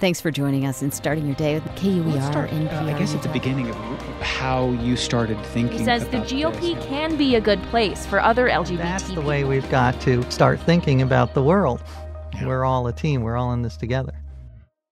Thanks for joining us and starting your day with KUER Let's uh, I guess at the beginning of how you started thinking. He says the GOP this. can be a good place for other LGBT That's the people. way we've got to start thinking about the world. Yeah. We're all a team. We're all in this together.